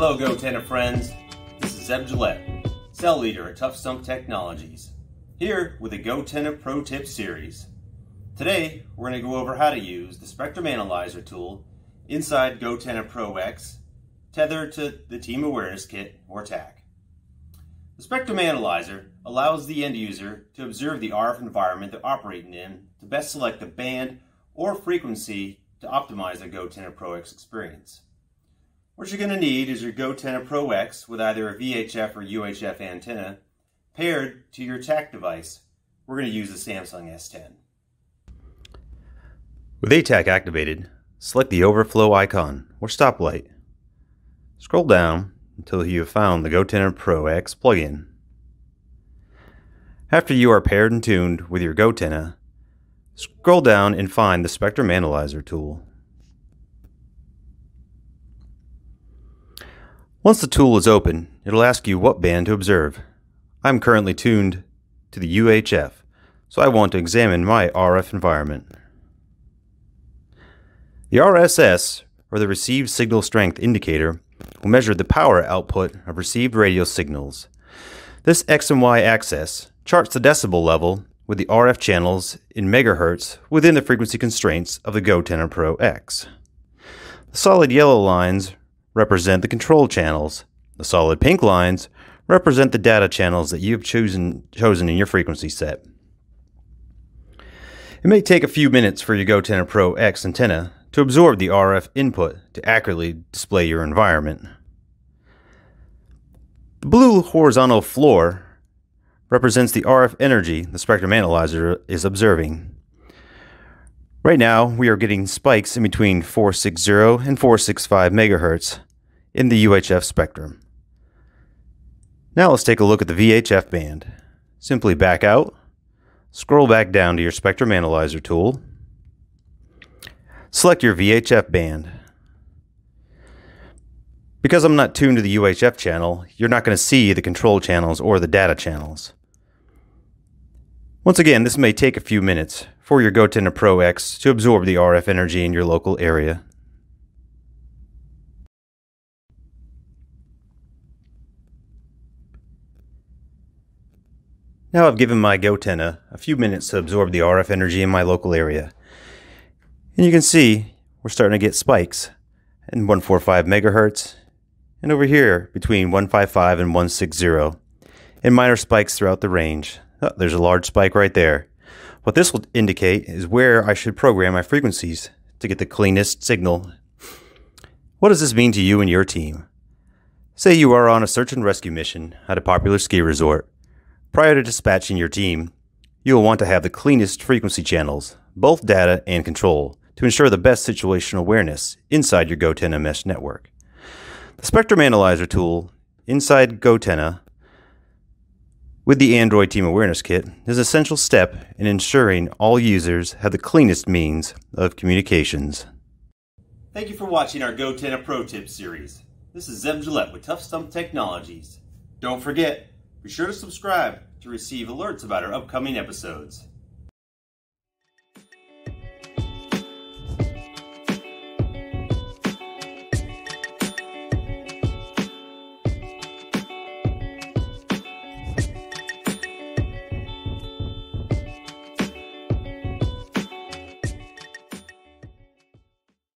Hello, GoTenna friends. This is Zeb Jaillet, cell leader at Tough Stump Technologies, here with a GoTenna Pro Tip series. Today, we're going to go over how to use the Spectrum Analyzer tool inside GoTenna Pro X, tethered to the Team Awareness Kit, or TAK. The Spectrum Analyzer allows the end user to observe the RF environment they're operating in to best select the band or frequency to optimize their GoTenna Pro X experience. What you're going to need is your GoTenna Pro X with either a VHF or UHF antenna paired to your TAK device. We're going to use the Samsung S10. With ATAK activated, select the overflow icon or stoplight. Scroll down until you have found the GoTenna Pro X plugin. After you are paired and tuned with your GoTenna, scroll down and find the Spectrum Analyzer tool. Once the tool is open, it'll ask you what band to observe. I'm currently tuned to the UHF, so I want to examine my RF environment. The RSS, or the Received Signal Strength Indicator, will measure the power output of received radio signals. This X and Y axis charts the decibel level with the RF channels in megahertz within the frequency constraints of the GoTenna Pro X. The solid yellow lines represent the control channels. The solid pink lines represent the data channels that you have chosen, chosen in your frequency set. It may take a few minutes for your GoTenna Pro X antenna to absorb the RF input to accurately display your environment. The blue horizontal floor represents the RF energy the spectrum analyzer is observing. Right now, we are getting spikes in between 460 and 465 megahertz in the UHF spectrum. Now let's take a look at the VHF band. Simply back out, scroll back down to your spectrum analyzer tool, Select your VHF band. Because I'm not tuned to the UHF channel, you're not going to see the control channels or the data channels. Once again, this may take a few minutes for your GoTenna Pro X to absorb the RF energy in your local area. Now I've given my GoTenna a few minutes to absorb the RF energy in my local area. And you can see we're starting to get spikes in 145 megahertz and over here between 155 and 160 and minor spikes throughout the range. Oh, there's a large spike right there. What this will indicate is where I should program my frequencies to get the cleanest signal. What does this mean to you and your team? Say you are on a search and rescue mission at a popular ski resort. Prior to dispatching your team, you will want to have the cleanest frequency channels, both data and control, to ensure the best situational awareness inside your GoTenna mesh network. The Spectrum Analyzer tool inside GoTenna with the Android Team Awareness Kit is an essential step in ensuring all users have the cleanest means of communications. Thank you for watching our GoTenna Pro Tip series. This is Zeb Jaillet with Tough Stump Technologies. Don't forget, be sure to subscribe to receive alerts about our upcoming episodes.